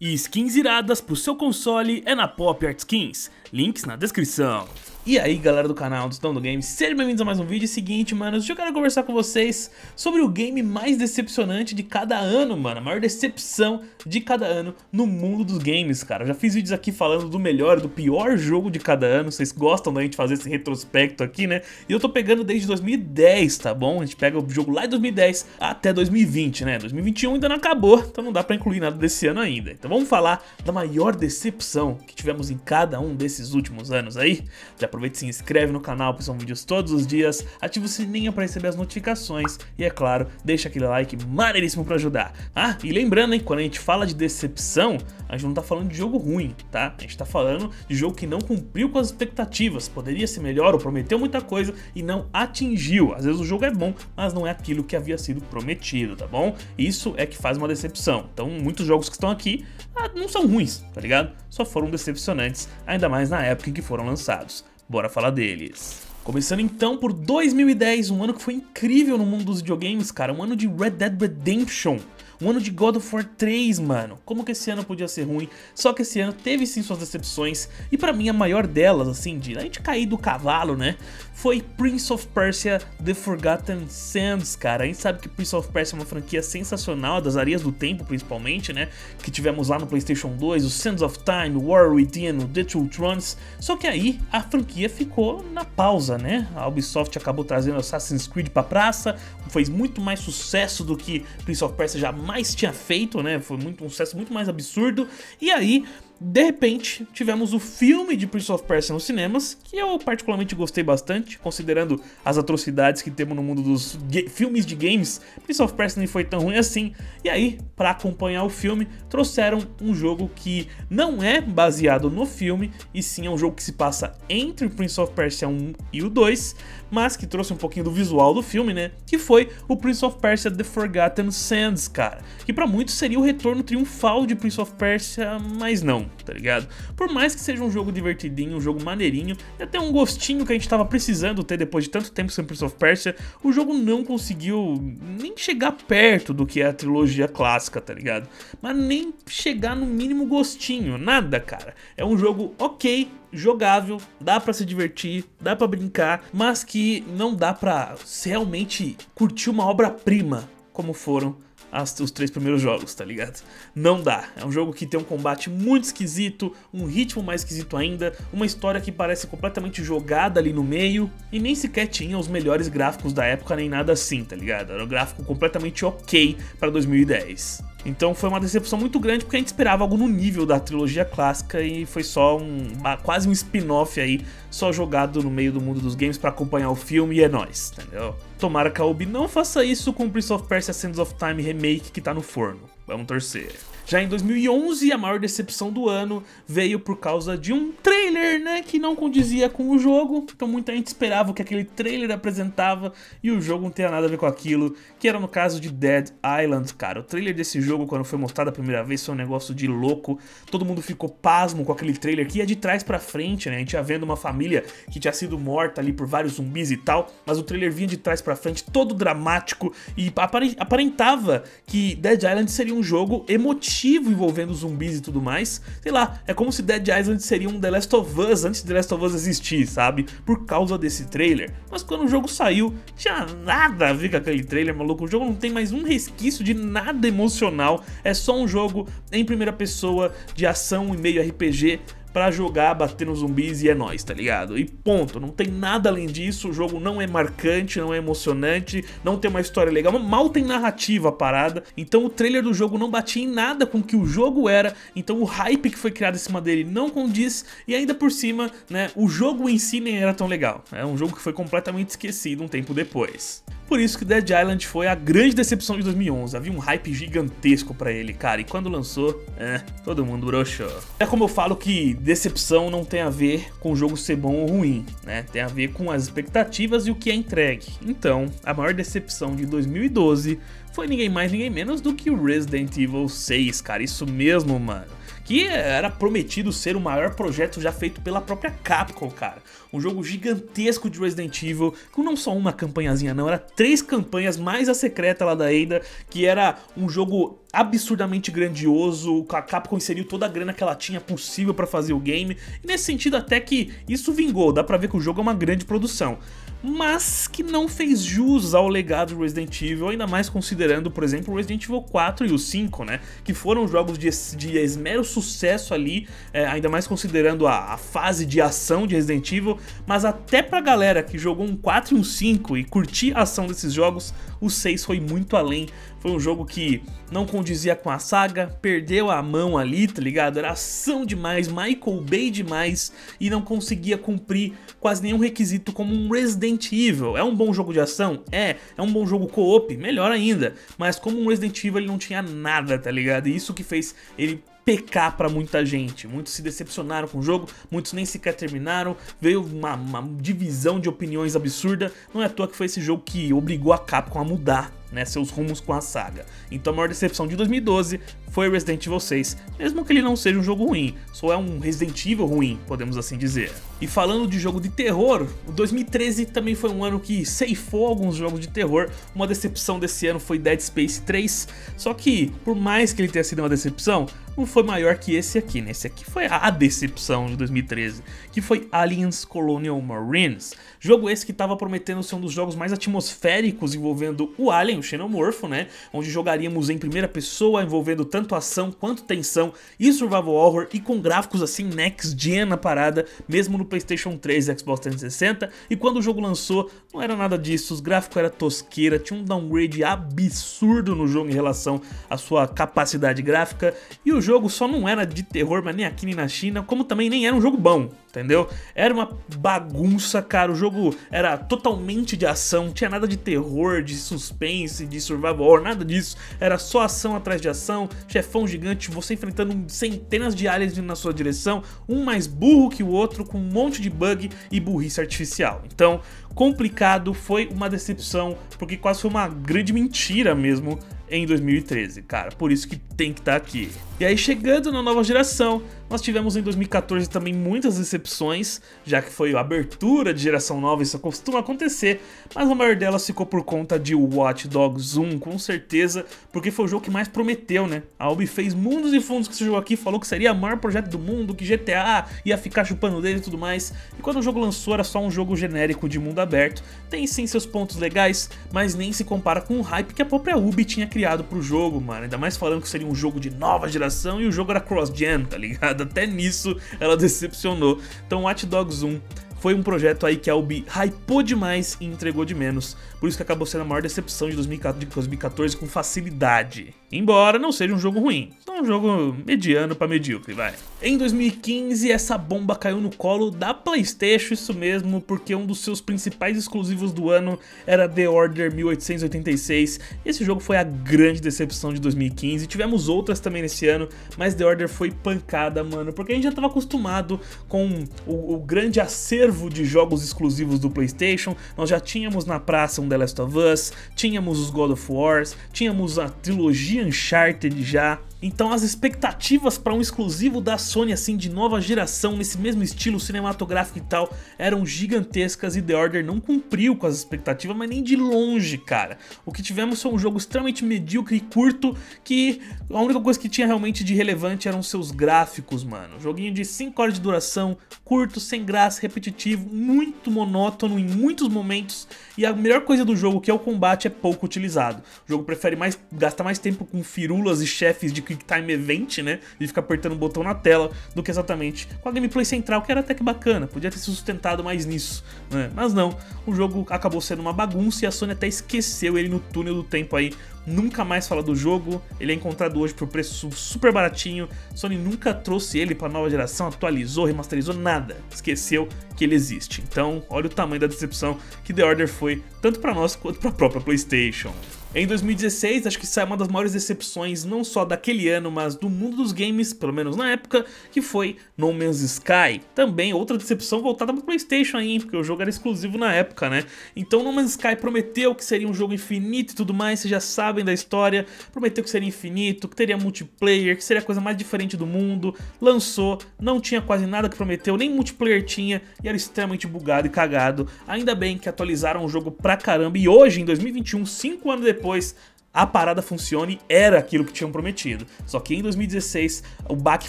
E skins iradas pro seu console é na Pop Art Skins, links na descrição. E aí galera do canal do Stone do Games, sejam bem-vindos a mais um vídeo. É seguinte, mano, eu quero conversar com vocês sobre o game mais decepcionante de cada ano, mano. A maior decepção de cada ano no mundo dos games, cara. Eu já fiz vídeos aqui falando do melhor do pior jogo de cada ano. Vocês gostam da gente fazer esse retrospecto aqui, né? E eu tô pegando desde 2010, tá bom? A gente pega o jogo lá de 2010 até 2020, né? 2021 ainda não acabou, então não dá pra incluir nada desse ano ainda. Então vamos falar da maior decepção que tivemos em cada um desses últimos anos aí. Já aproveita e se inscreve no canal, porque são vídeos todos os dias, ativa o sininho para receber as notificações e, é claro, deixa aquele like maneiríssimo para ajudar. Ah, e lembrando, hein, quando a gente fala de decepção, a gente não tá falando de jogo ruim, tá? A gente tá falando de jogo que não cumpriu com as expectativas, poderia ser melhor ou prometeu muita coisa e não atingiu. Às vezes o jogo é bom, mas não é aquilo que havia sido prometido, tá bom? Isso é que faz uma decepção. Então, muitos jogos que estão aqui ah, não são ruins, tá ligado? Só foram decepcionantes, ainda mais na época em que foram lançados. Bora falar deles. Começando então por 2010, um ano que foi incrível no mundo dos videogames, cara, um ano de Red Dead Redemption, um ano de God of War 3, mano. Como que esse ano podia ser ruim? Só que esse ano teve sim suas decepções, e pra mim a maior delas, assim, de a gente cair do cavalo, né, foi Prince of Persia The Forgotten Sands, cara. A gente sabe que Prince of Persia é uma franquia sensacional, das Areias do Tempo principalmente, né? Que tivemos lá no PlayStation 2, o Sands of Time, War Within, o The Two Thrones. Só que aí a franquia ficou na pausa, né? A Ubisoft acabou trazendo Assassin's Creed pra praça, fez muito mais sucesso do que Prince of Persia jamais tinha feito, né? Foi muito, um sucesso muito mais absurdo. E aí de repente, tivemos o filme de Prince of Persia nos cinemas, que eu particularmente gostei bastante, considerando as atrocidades que temos no mundo dos filmes de games. Prince of Persia nem foi tão ruim assim. E aí, para acompanhar o filme, trouxeram um jogo que não é baseado no filme, e sim é um jogo que se passa entre o Prince of Persia 1 e o 2, mas que trouxe um pouquinho do visual do filme, né? Que foi o Prince of Persia The Forgotten Sands, cara. Que para muitos seria o retorno triunfal de Prince of Persia, mas não tá ligado? Por mais que seja um jogo divertidinho, um jogo maneirinho, e até um gostinho que a gente tava precisando ter depois de tanto tempo sem Prince of Persia, o jogo não conseguiu nem chegar perto do que é a trilogia clássica, tá ligado? Mas nem chegar no mínimo gostinho, nada, cara. É um jogo ok, jogável, dá para se divertir, dá para brincar, mas que não dá para realmente curtir uma obra-prima como foram as, os três primeiros jogos, tá ligado? Não dá. É um jogo que tem um combate muito esquisito, um ritmo mais esquisito ainda, uma história que parece completamente jogada ali no meio e nem sequer tinha os melhores gráficos da época nem nada assim, tá ligado? Era um gráfico completamente ok para 2010. Então foi uma decepção muito grande porque a gente esperava algo no nível da trilogia clássica e foi só um quase um spin-off aí, só jogado no meio do mundo dos games para acompanhar o filme e é nóis, entendeu? Tomara que a Ubi não faça isso com o Prince of Persia Sands of Time Remake que tá no forno. Vamos torcer. Já em 2011, a maior decepção do ano veio por causa de um trailer, né, que não condizia com o jogo. Então muita gente esperava o que aquele trailer apresentava e o jogo não tinha nada a ver com aquilo, que era no caso de Dead Island, cara. O trailer desse jogo, quando foi mostrado a primeira vez, foi um negócio de louco. Todo mundo ficou pasmo com aquele trailer que ia de trás para frente, né? A gente ia vendo uma família que tinha sido morta ali por vários zumbis e tal, mas o trailer vinha de trás para frente, todo dramático e aparentava que Dead Island seria um jogo emotivo narrativo envolvendo zumbis e tudo mais. Sei lá, é como se Dead Island seria um The Last of Us antes de The Last of Us existir, sabe? Por causa desse trailer. Mas quando o jogo saiu, tinha nada a ver com aquele trailer, maluco. O jogo não tem mais um resquício de nada emocional. É só um jogo em primeira pessoa de ação e meio RPG para jogar, bater nos zumbis e é nóis, tá ligado? E ponto, não tem nada além disso, o jogo não é marcante, não é emocionante, não tem uma história legal, mal tem narrativa a parada, então o trailer do jogo não batia em nada com o que o jogo era, então o hype que foi criado em cima dele não condiz, e ainda por cima, né, o jogo em si nem era tão legal, é um jogo que foi completamente esquecido um tempo depois. Por isso que Dead Island foi a grande decepção de 2011. Havia um hype gigantesco pra ele, cara. E quando lançou, é, todo mundo broxou. É como eu falo que decepção não tem a ver com o jogo ser bom ou ruim, né? Tem a ver com as expectativas e o que é entregue. Então, a maior decepção de 2012 foi ninguém mais, ninguém menos do que o Resident Evil 6, cara. Isso mesmo, mano que era prometido ser o maior projeto já feito pela própria Capcom, cara. Um jogo gigantesco de Resident Evil, com não só uma campanhazinha não, era três campanhas, mais a secreta lá da Ada, que era um jogo absurdamente grandioso, a Capcom inseriu toda a grana que ela tinha possível para fazer o game, e nesse sentido até que isso vingou, dá pra ver que o jogo é uma grande produção mas que não fez jus ao legado de Resident Evil, ainda mais considerando, por exemplo, o Resident Evil 4 e o 5, né? Que foram jogos de, de esmero sucesso ali, é, ainda mais considerando a, a, fase de ação de Resident Evil, mas até pra galera que jogou um 4 e um 5 e curtir a ação desses jogos, o 6 foi muito além. Foi um jogo que não condizia com a saga, perdeu a mão ali, tá ligado? Era ação demais, Michael Bay demais e não conseguia cumprir quase nenhum requisito como um Resident Evil. É um bom jogo de ação? É. É um bom jogo co-op? Melhor ainda. Mas como um Resident Evil ele não tinha nada, tá ligado? E isso que fez ele pecar para muita gente. Muitos se decepcionaram com o jogo, muitos nem sequer terminaram, veio uma, uma, divisão de opiniões absurda. Não é à toa que foi esse jogo que obrigou a Capcom a mudar né, seus rumos com a saga. Então a maior decepção de 2012 foi Resident Evil 6, mesmo que ele não seja um jogo ruim, só é um Resident Evil ruim, podemos assim dizer. E falando de jogo de terror, o 2013 também foi um ano que ceifou alguns jogos de terror, uma decepção desse ano foi Dead Space 3, só que, por mais que ele tenha sido uma decepção, não foi maior que esse aqui, né? Esse aqui foi a decepção de 2013, que foi Aliens Colonial Marines. Jogo esse que estava prometendo ser um dos jogos mais atmosféricos envolvendo o Alien, o Xenomorfo, né? Onde jogaríamos em primeira pessoa, envolvendo tanto ação quanto tensão e survival horror e com gráficos assim next gen na parada, mesmo no PlayStation 3 e Xbox 360. E quando o jogo lançou, não era nada disso, os gráficos era tosqueira, tinha um downgrade absurdo no jogo em relação à sua capacidade gráfica e o jogo só não era de terror, mas nem aqui nem na China, como também nem era um jogo bom entendeu? Era uma bagunça, cara. O jogo era totalmente de ação, não tinha nada de terror, de suspense, de survival horror, nada disso. Era só ação atrás de ação, chefão gigante, você enfrentando centenas de aliens vindo na sua direção, um mais burro que o outro, com um monte de bug e burrice artificial. Então, complicado, foi uma decepção, porque quase foi uma grande mentira mesmo em 2013, cara. Por isso que tem que estar tá aqui. E aí, chegando na nova geração, nós tivemos em 2014 também muitas decepções, já que foi a abertura de geração nova, isso costuma acontecer, mas a maior delas ficou por conta de Watch Dogs 1, com certeza, porque foi o jogo que mais prometeu, né? A Ubi fez mundos e fundos com esse jogo aqui, falou que seria o maior projeto do mundo, que GTA ia ficar chupando dele e tudo mais, e quando o jogo lançou era só um jogo genérico de mundo aberto, tem sim seus pontos legais, mas nem se compara com o hype que a própria Ubi tinha criado pro jogo, mano, ainda mais falando que seria um jogo de nova geração e o jogo era cross-gen, tá ligado? Até nisso ela decepcionou. Então Watch Dogs 1 foi um projeto aí que a Ubi hypou demais e entregou de menos, por isso que acabou sendo a maior decepção de 2014 com facilidade. Embora não seja um jogo ruim, só um jogo mediano para medíocre, vai. Em 2015, essa bomba caiu no colo da Playstation, isso mesmo, porque um dos seus principais exclusivos do ano era The Order 1886. Esse jogo foi a grande decepção de 2015, tivemos outras também nesse ano, mas The Order foi pancada, mano, porque a gente já estava acostumado com o, o grande acervo de jogos exclusivos do Playstation, nós já tínhamos na praça um The Last of Us, tínhamos os God of Wars, tínhamos a trilogia Uncharted já, então as expectativas para um exclusivo da Sony assim de nova geração, nesse mesmo estilo cinematográfico e tal, eram gigantescas e The Order não cumpriu com as expectativas, mas nem de longe, cara. O que tivemos foi um jogo extremamente medíocre e curto, que a única coisa que tinha realmente de relevante eram seus gráficos, mano. Joguinho de 5 horas de duração, curto, sem graça, repetitivo, muito monótono em muitos momentos, e a melhor coisa do jogo, que é o combate, é pouco utilizado. O jogo prefere mais gastar mais tempo com firulas e chefes de Quick Time Event, né? De ficar apertando o botão na tela, do que exatamente com a gameplay central, que era até que bacana, podia ter se sustentado mais nisso, né? Mas não, o jogo acabou sendo uma bagunça e a Sony até esqueceu ele no túnel do tempo aí. Nunca mais fala do jogo, ele é encontrado hoje por preço super baratinho. Sony nunca trouxe ele para nova geração, atualizou, remasterizou, nada. Esqueceu que ele existe. Então, olha o tamanho da decepção que The Order foi, tanto para nós quanto para a própria PlayStation. Em 2016, acho que isso é uma das maiores decepções, não só daquele ano, mas do mundo dos games, pelo menos na época, que foi No Man's Sky. Também outra decepção voltada para Playstation aí, porque o jogo era exclusivo na época, né? Então No Man's Sky prometeu que seria um jogo infinito e tudo mais, vocês já sabem da história, prometeu que seria infinito, que teria multiplayer, que seria a coisa mais diferente do mundo, lançou, não tinha quase nada que prometeu, nem multiplayer tinha, e era extremamente bugado e cagado. Ainda bem que atualizaram o jogo pra caramba, e hoje, em 2021, 5 anos depois, depois a parada funcione era aquilo que tinham prometido. Só que em 2016 o baque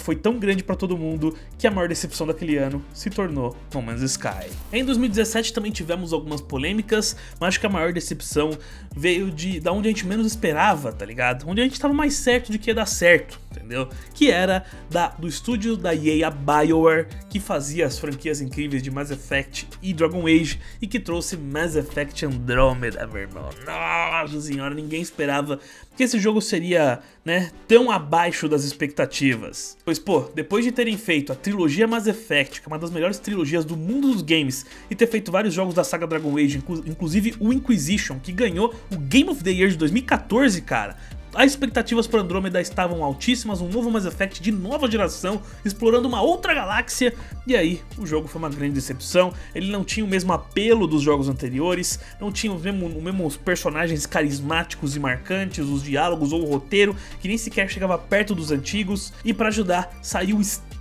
foi tão grande para todo mundo que a maior decepção daquele ano se tornou No Man's Sky. Em 2017 também tivemos algumas polêmicas, mas acho que a maior decepção veio de da onde a gente menos esperava, tá ligado? Onde a gente estava mais certo de que ia dar certo, entendeu? Que era da, do estúdio da EA, BioWare, que fazia as franquias incríveis de Mass Effect e Dragon Age e que trouxe Mass Effect Andromeda, meu irmão. Nossa senhora, ninguém esperava esperava que esse jogo seria, né, tão abaixo das expectativas. Pois, pô, depois de terem feito a trilogia Mass Effect, que é uma das melhores trilogias do mundo dos games, e ter feito vários jogos da saga Dragon Age, inclusive o Inquisition, que ganhou o Game of the Year de 2014, cara, as expectativas para Andrômeda estavam altíssimas, um novo Mass Effect de nova geração, explorando uma outra galáxia, e aí o jogo foi uma grande decepção, ele não tinha o mesmo apelo dos jogos anteriores, não tinha os mesmos, os personagens carismáticos e marcantes, os diálogos ou o roteiro, que nem sequer chegava perto dos antigos, e para ajudar, saiu extremamente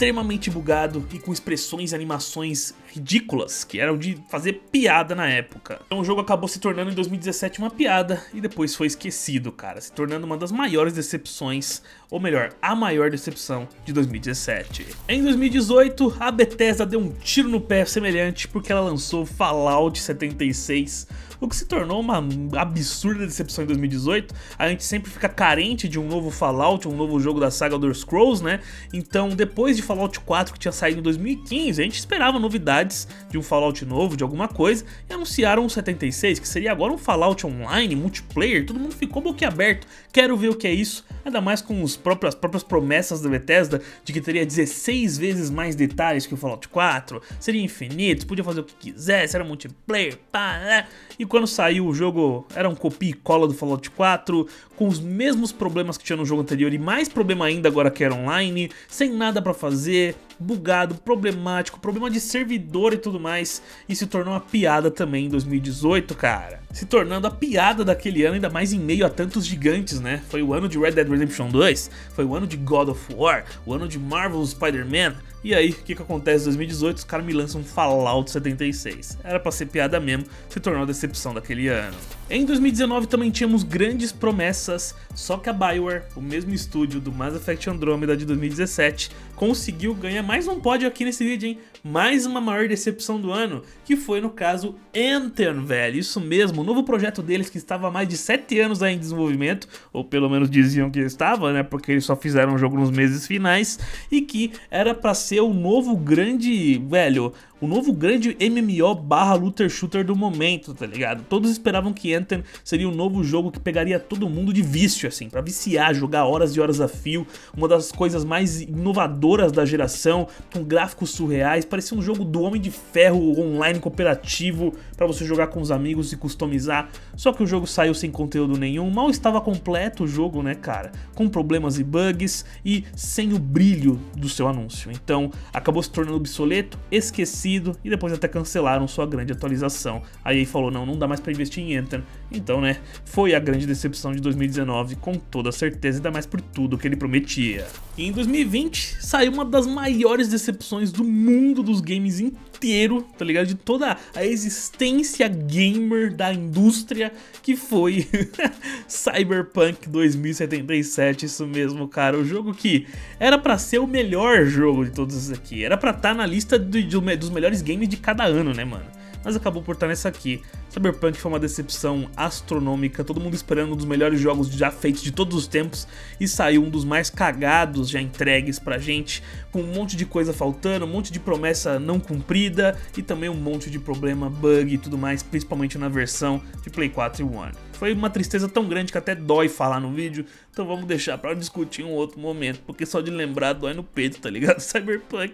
bugado e com expressões e animações ridículas, que eram de fazer piada na época. Então o jogo acabou se tornando em 2017 uma piada e depois foi esquecido, cara, se tornando uma das maiores decepções, ou melhor, a maior decepção de 2017. Em 2018, a Bethesda deu um tiro no pé semelhante porque ela lançou Fallout 76, o que se tornou uma absurda decepção em 2018. A gente sempre fica carente de um novo Fallout, um novo jogo da saga Elder Scrolls, né? Então, depois de Fallout 4, que tinha saído em 2015, a gente esperava novidades de um Fallout novo, de alguma coisa, e anunciaram o 76, que seria agora um Fallout online, multiplayer, todo mundo ficou boquiaberto. Quero ver o que é isso, ainda mais com os próprios, as próprias promessas da Bethesda de que teria 16 vezes mais detalhes que o Fallout 4, seria infinito, podia fazer o que quisesse, era multiplayer, pá, né? E quando saiu o jogo, era um copia e cola do Fallout 4, com os mesmos problemas que tinha no jogo anterior e mais problema ainda agora que era online, sem nada para fazer, bugado, problemático, problema de servidor e tudo mais, e se tornou uma piada também em 2018, cara. Se tornando a piada daquele ano, ainda mais em meio a tantos gigantes, né? Foi o ano de Red Dead Redemption 2, foi o ano de God of War, o ano de Marvel's Spider-Man, e aí, o que, que acontece em 2018? Os caras me lançam um Fallout 76. Era pra ser piada mesmo, se tornou a decepção daquele ano. Em 2019 também tínhamos grandes promessas, só que a Bioware, o mesmo estúdio do Mass Effect Andromeda de 2017, conseguiu ganhar mais um pódio aqui nesse vídeo, hein? Mais uma maior decepção do ano, que foi no caso Anthem, velho. Isso mesmo, o novo projeto deles que estava há mais de 7 anos aí em desenvolvimento, ou pelo menos diziam que estava, né? Porque eles só fizeram o jogo nos meses finais, e que era pra ser o novo grande, velho, o novo grande MMO barra looter shooter do momento, tá ligado? Todos esperavam que Anthem seria o um novo jogo que pegaria todo mundo de vício, assim, pra viciar, jogar horas e horas a fio, uma das coisas mais inovadoras da geração, com gráficos surreais, parecia um jogo do Homem de Ferro online cooperativo, para você jogar com os amigos e customizar, só que o jogo saiu sem conteúdo nenhum, mal estava completo o jogo, né, cara? Com problemas e bugs e sem o brilho do seu anúncio. Então, acabou se tornando obsoleto, esquecido vencido e depois até cancelaram sua grande atualização. A EA falou, não, não dá mais para investir em Anthem. Então, né, foi a grande decepção de 2019 com toda certeza, ainda mais por tudo que ele prometia. E em 2020 saiu uma das maiores decepções do mundo dos games inteiro, tá ligado? De toda a existência gamer da indústria, que foi Cyberpunk 2077, isso mesmo, cara. O jogo que era para ser o melhor jogo de todos aqui, era para estar tá na lista de, de, dos melhores games de cada ano, né, mano? Mas acabou por estar nessa aqui. Cyberpunk foi uma decepção astronômica, todo mundo esperando um dos melhores jogos já feitos de todos os tempos e saiu um dos mais cagados já entregues pra gente, com um monte de coisa faltando, um monte de promessa não cumprida e também um monte de problema, bug e tudo mais, principalmente na versão de Play 4 e One. Foi uma tristeza tão grande que até dói falar no vídeo, então vamos deixar pra discutir um outro momento, porque só de lembrar dói no peito, tá ligado? Cyberpunk,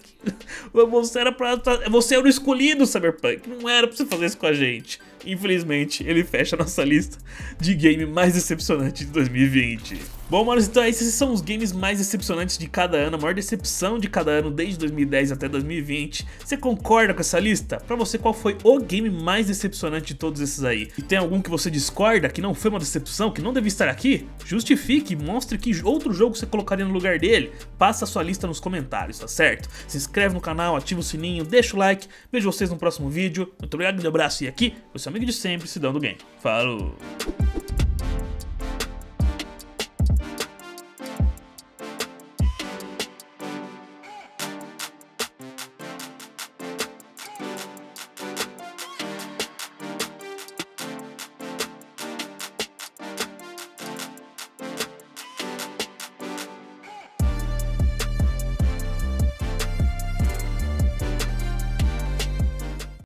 você era pra... Você era o escolhido, Cyberpunk, não era pra você fazer isso com a gente. infelizmente, ele fecha a nossa lista de game mais decepcionante de 2020. Bom, manos, então esses são os games mais decepcionantes de cada ano, a maior decepção de cada ano desde 2010 até 2020. Você concorda com essa lista? Pra você, qual foi o game mais decepcionante de todos esses aí? E tem algum que você discorda, que não foi uma decepção, que não deve estar aqui? Justifique, mostre que outro jogo você colocaria no lugar dele. Passa a sua lista nos comentários, tá certo? Se inscreve no canal, ativa o sininho, deixa o like. Vejo vocês no próximo vídeo. Muito obrigado, um abraço e aqui, o seu amigo de sempre, Sidão do Game. Falou!